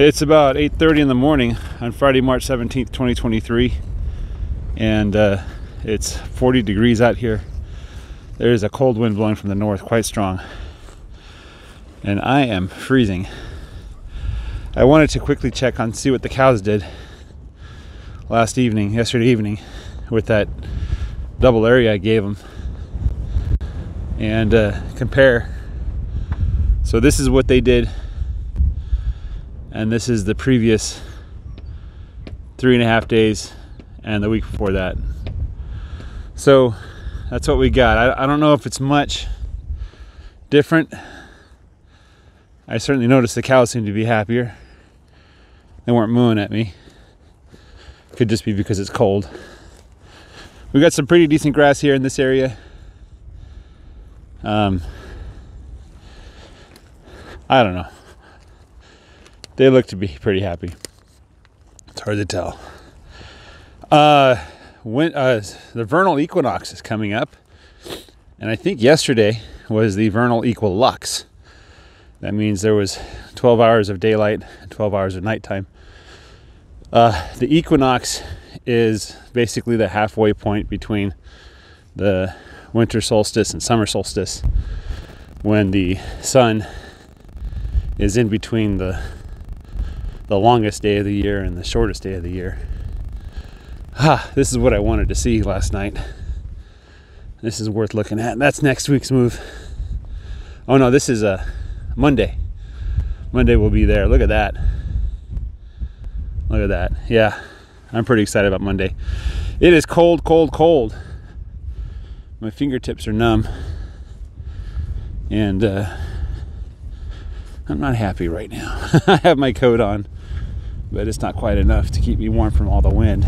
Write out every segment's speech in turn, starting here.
It's about 8:30 in the morning on Friday, March 17th, 2023, and uh, it's 40 degrees out here. There is a cold wind blowing from the north, quite strong, and I am freezing. I wanted to quickly check on see what the cows did last evening, yesterday evening, with that double area I gave them, and uh, compare. So this is what they did and this is the previous three and a half days and the week before that. So that's what we got. I, I don't know if it's much different. I certainly noticed the cows seem to be happier. They weren't mooing at me. Could just be because it's cold. We got some pretty decent grass here in this area. Um, I don't know they look to be pretty happy. It's hard to tell. Uh, when uh, the vernal equinox is coming up, and I think yesterday was the vernal equilux. That means there was 12 hours of daylight, 12 hours of nighttime. Uh, the equinox is basically the halfway point between the winter solstice and summer solstice when the sun is in between the the longest day of the year and the shortest day of the year. Ah, this is what I wanted to see last night. This is worth looking at. That's next week's move. Oh no, this is a uh, Monday. Monday will be there. Look at that. Look at that. Yeah, I'm pretty excited about Monday. It is cold, cold, cold. My fingertips are numb. And uh, I'm not happy right now. I have my coat on but it's not quite enough to keep me warm from all the wind.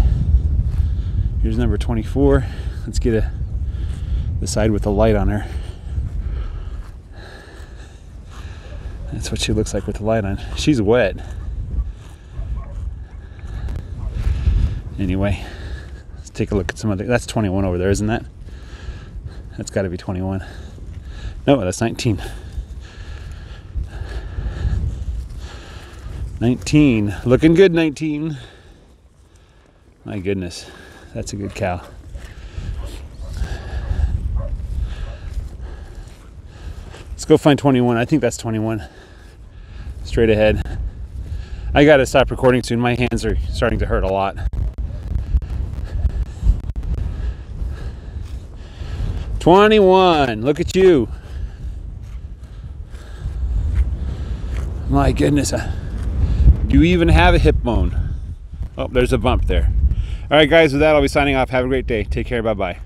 Here's number 24. Let's get a the side with the light on her. That's what she looks like with the light on. She's wet. Anyway, let's take a look at some other. That's 21 over there, isn't that? That's got to be 21. No, that's 19. 19. Looking good, 19. My goodness, that's a good cow. Let's go find 21. I think that's 21. Straight ahead. I got to stop recording soon. My hands are starting to hurt a lot. Twenty-one. Look at you. My goodness. Do you even have a hip bone? Oh, there's a bump there. All right, guys, with that, I'll be signing off. Have a great day. Take care. Bye bye.